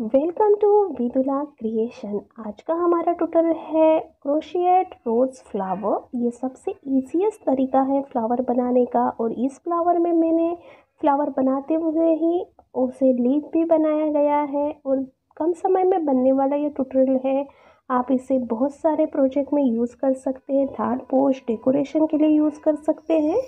Welcome to Vidula creation आज का हमारा ट्यूटोरियल है क्रोशिएट रोज़ फ्लावर ये सबसे इजीएस्ट तरीका है फ्लावर बनाने का और इस फ्लावर में मैंने फ्लावर बनाते हुए ही उसे लीफ भी बनाया गया है और कम समय में बनने वाला ये ट्यूटोरियल है। आप इसे बहुत सारे प्रोजेक्ट में यूज़ कर सकते हैं थार्ड पोस्ट डेकोरेशन के लिए यूज़ कर सकते हैं।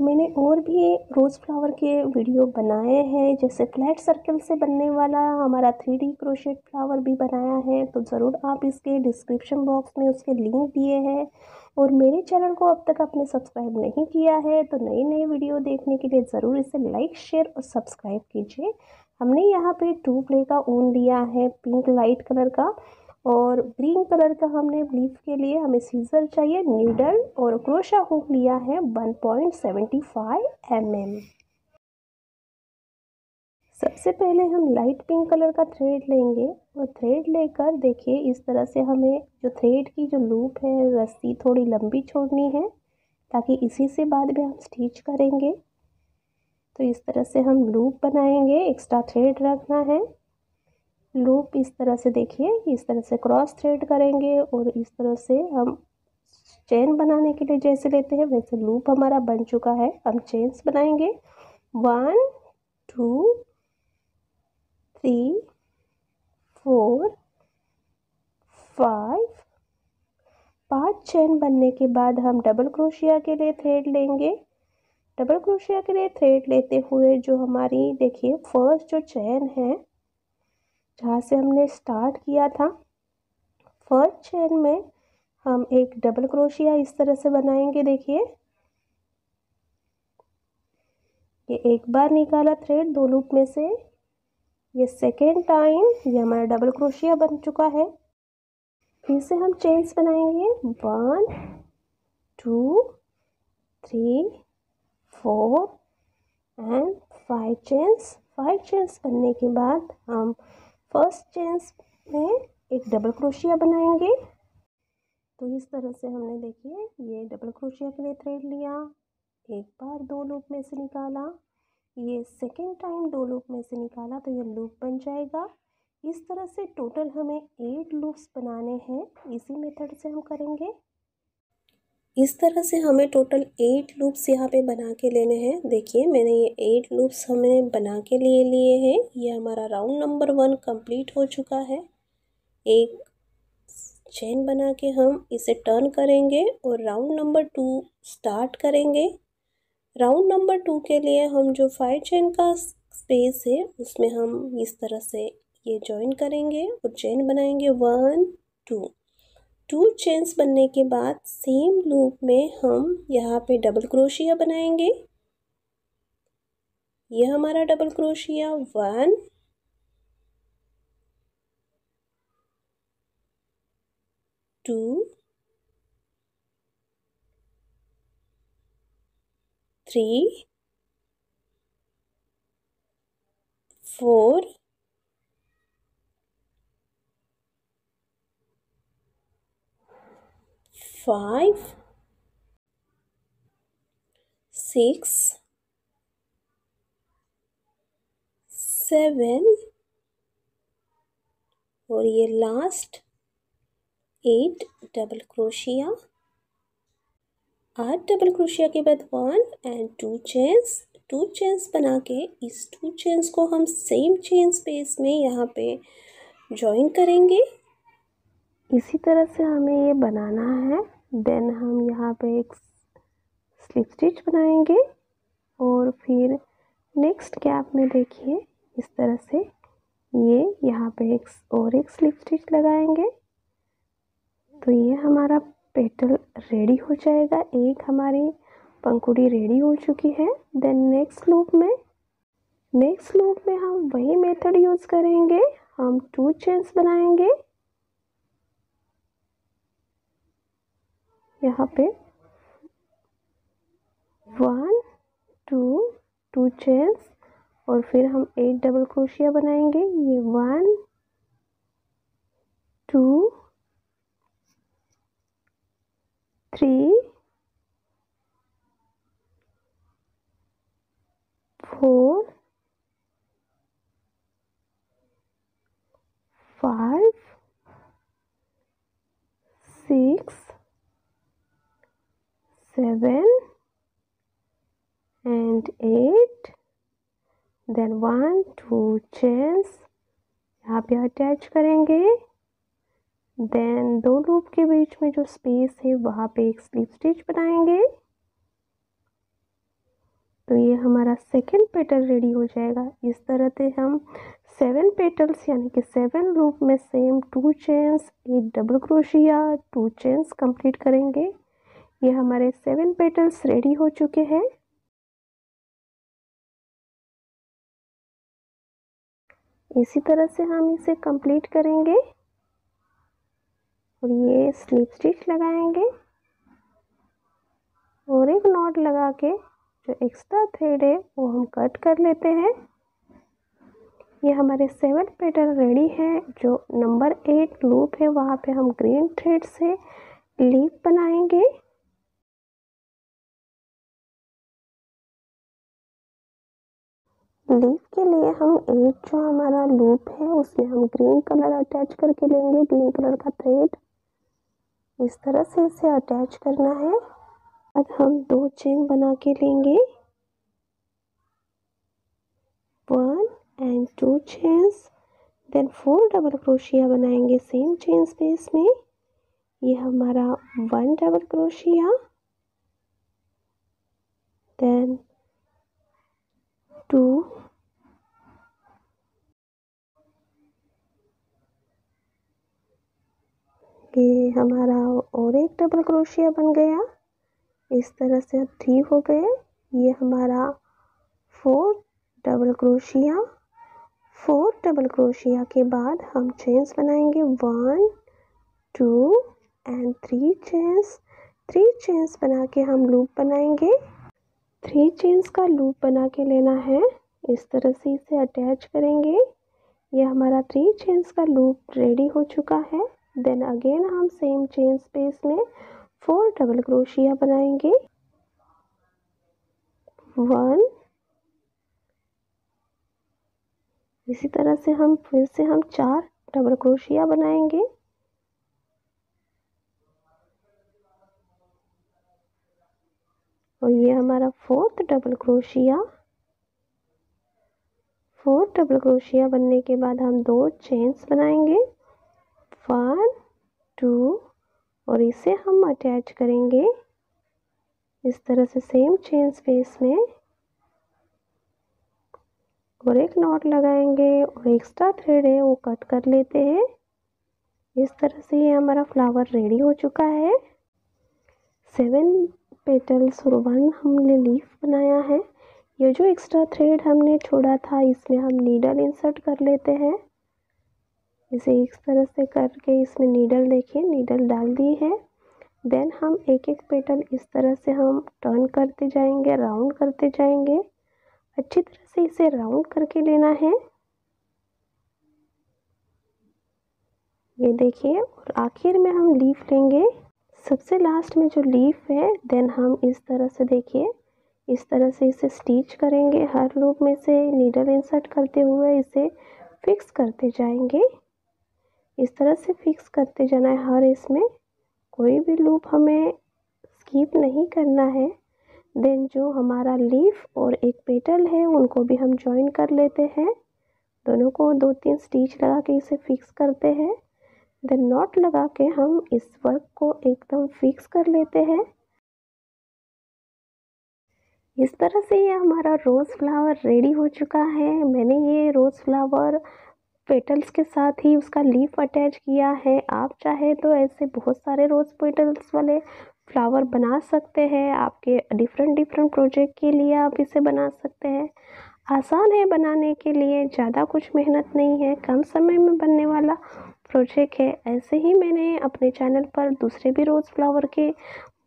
मैंने और भी रोज़ फ्लावर के वीडियो बनाए हैं, जैसे फ्लैट सर्कल से बनने वाला हमारा थ्री डी क्रोशेट फ्लावर भी बनाया है तो ज़रूर आप इसके डिस्क्रिप्शन बॉक्स में उसके लिंक दिए हैं। और मेरे चैनल को अब तक आपने सब्सक्राइब नहीं किया है तो नई नई वीडियो देखने के लिए ज़रूर इसे लाइक शेयर और सब्सक्राइब कीजिए। हमने यहाँ पे टू प्ले का ऊन लिया है पिंक लाइट कलर का। और ग्रीन कलर का हमने लीफ के लिए हमें सीजर चाहिए, नीडल और क्रोशा हुक लिया है 1.75 पॉइंट mm सबसे पहले हम लाइट पिंक कलर का थ्रेड लेंगे और थ्रेड लेकर देखिए इस तरह से हमें जो थ्रेड की जो लूप है, रस्सी थोड़ी लंबी छोड़नी है ताकि इसी से बाद में हम स्टिच करेंगे। तो इस तरह से हम लूप बनाएँगे, एक्स्ट्रा थ्रेड रखना है। लूप इस तरह से देखिए, इस तरह से क्रॉस थ्रेड करेंगे और इस तरह से हम चेन बनाने के लिए जैसे लेते हैं, वैसे लूप हमारा बन चुका है। हम चेन्स बनाएँगे। One two three four five पाँच चेन बनने के बाद हम डबल क्रोशिया के लिए थ्रेड लेंगे। डबल क्रोशिया के लिए थ्रेड लेते हुए जो हमारी, देखिए फ़र्स्ट जो चेन है जहाँ से हमने स्टार्ट किया था फ़र्स्ट चेन में हम एक डबल क्रोशिया इस तरह से बनाएँगे, देखिए। ये एक बार निकाला थ्रेड दो लूप में से। ये सेकेंड टाइम ये हमारा डबल क्रोशिया बन चुका है। फिर से हम चेन्स बनाएँगे। One two three four and five chains five chains बनने के बाद हम फ़र्स्ट चेन्स में एक डबल क्रोशिया बनाएँगे। तो इस तरह से हमने देखिए, ये डबल क्रोशिया के लिए थ्रेड लिया। एक बार दो लूप में से निकाला। ये सेकेंड टाइम दो लूप में से निकाला तो ये लूप बन जाएगा। इस तरह से टोटल हमें एट लूप्स बनाने हैं। इसी मेथड से हम करेंगे। इस तरह से हमें टोटल एट लूप्स यहाँ पे बना के लेने हैं। देखिए, मैंने ये एट लूप्स हमने बना के लिए लिए हैं। ये हमारा राउंड नंबर वन कंप्लीट हो चुका है। एक चेन बना के हम इसे टर्न करेंगे और राउंड नंबर टू स्टार्ट करेंगे। राउंड नंबर टू के लिए हम जो फाइव चेन का स्पेस है, उसमें हम इस तरह से ये जॉइन करेंगे और चेन बनाएँगे वन टू टू चेन्स बनने के बाद सेम लूप में हम यहाँ पे डबल क्रोशिया बनाएँगे। ये हमारा double crochet one two three four five, six, seven और ये लास्ट एट डबल क्रोशिया आठ डबल क्रोशिया के बाद one and two chains two chains बना के इस टू चेन्स को हम सेम चेन स्पेस में यहाँ पे जॉइन करेंगे। इसी तरह से हमें ये बनाना है। देन हम यहाँ पे एक स्लिप स्टिच बनाएँगे और फिर नेक्स्ट गैप में देखिए, इस तरह से ये यहाँ पे एक और एक स्लिप स्टिच लगाएँगे। तो ये हमारा पेटल रेडी हो जाएगा। एक हमारी पंखुड़ी रेडी हो चुकी है। देन नेक्स्ट लूप में नेक्स्ट लूप में हम वही मेथड यूज़ करेंगे। हम टू चेन्स बनाएँगे। यहाँ पे वन टू टू चेन्स और फिर हम एट डबल क्रोशिया बनाएँगे। ये one two three four seven and eight then one two chains यहाँ पे अटैच करेंगे। देन दो लूप के बीच में जो स्पेस है, वहाँ पे एक स्लिप स्टिच बनाएँगे। तो ये हमारा सेकेंड पेटल रेडी हो जाएगा। इस तरह से हम सेवन पेटल्स यानी कि सेवन लूप में सेम टू चेन्स एक double crochet two chains complete करेंगे। ये हमारे सेवन पेटल्स रेडी हो चुके हैं। इसी तरह से हम इसे कंप्लीट करेंगे और ये स्लिप स्टिच लगाएँगे और एक नॉट लगा के जो एक्स्ट्रा थ्रेड है वो हम कट कर लेते हैं। ये हमारे सेवन पेटर्न रेडी है, जो नंबर एट लूप है, वहाँ पे हम ग्रीन थ्रेड से लीप बनाएँगे। लीफ के लिए हम एक जो हमारा लूप है, उसमें हम ग्रीन कलर अटैच करके लेंगे। ग्रीन कलर का थ्रेड इस तरह से इसे अटैच करना है। अब हम दो चेन बना के लेंगे। One and two chains then four double crochet बनाएँगे सेम चेन स्पेस में। ये हमारा one double crochet then two. ये हमारा और एक डबल क्रोशिया बन गया। इस तरह से थ्री हो गए। ये हमारा four double crochet four double crochet के बाद हम चेन्स बनाएँगे। One two and three chains three chains बना के हम लूप बनाएँगे। थ्री चेन्स का लूप बना के लेना है। इस तरह से इसे अटैच करेंगे। ये हमारा थ्री चेन्स का लूप रेडी हो चुका है। देन अगेन हम सेम चेन स्पेस में फोर डबल क्रोशिया बनाएँगे। वन इसी तरह से हम फिर से हम चार डबल क्रोशिया बनाएँगे। और ये हमारा fourth double crochet fourth double crochet बनने के बाद हम दो चेन्स बनाएँगे. वन टू और इसे हम अटैच करेंगे. इस तरह से सेम चेन स्पेस में. और एक नॉट लगाएँगे और एक्स्ट्रा थ्रेड है, वो कट कर लेते हैं. इस तरह से ये हमारा फ्लावर रेडी हो चुका है. सेवन पेटल्स और वन हमने लीफ बनाया है। ये जो एक्स्ट्रा थ्रेड हमने छोड़ा था, इसमें हम नीडल इंसर्ट कर लेते हैं। इसे इस तरह से करके इसमें नीडल देखिए नीडल डाल दी है। देन हम एक एक पेटल इस तरह से हम टर्न करते जाएँगे राउंड करते जाएँगे। अच्छी तरह से इसे राउंड करके लेना है। ये देखिए, और आखिर में हम लीफ लेंगे। सबसे लास्ट में जो लीफ है देन हम इस तरह से देखिए, इस तरह से इसे स्टिच करेंगे, हर लूप में से नीडल इंसर्ट करते हुए इसे फिक्स करते जाएँगे। इस तरह से फिक्स करते जाना है हर इसमें, कोई भी लूप हमें स्कीप नहीं करना है। देन जो हमारा लीफ और एक पेटल है, उनको भी हम ज्वाइन कर लेते हैं। दोनों को दो तीन स्टिच लगा के इसे फिक्स करते हैं। देन नॉट लगा के हम इस वर्क को एकदम फिक्स कर लेते हैं। इस तरह से ये हमारा रोज़ फ्लावर रेडी हो चुका है। मैंने ये रोज़ फ्लावर पेटल्स के साथ ही उसका लीफ अटैच किया है। आप चाहे तो ऐसे बहुत सारे रोज़ पेटल्स वाले फ्लावर बना सकते हैं। आपके डिफरेंट डिफरेंट प्रोजेक्ट के लिए आप इसे बना सकते हैं। आसान है बनाने के लिए, ज़्यादा कुछ मेहनत नहीं है। कम समय में बनने वाला प्रोजेक्ट है, ऐसे ही मैंने अपने चैनल पर दूसरे भी रोज़ फ्लावर के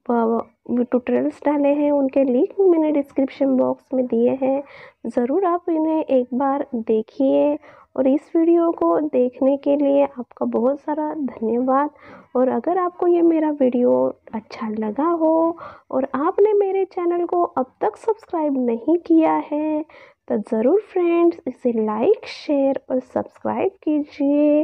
ट्यूटोरियल्स डाले हैं, उनके लिंक मैंने डिस्क्रिप्शन बॉक्स में दिए हैं। ज़रूर आप इन्हें एक बार देखिए और इस वीडियो को देखने के लिए आपका बहुत सारा धन्यवाद। और अगर आपको ये मेरा वीडियो अच्छा लगा हो और आपने मेरे चैनल को अब तक सब्सक्राइब नहीं किया है तो ज़रूर फ्रेंड्स इसे लाइक शेयर और सब्सक्राइब कीजिए।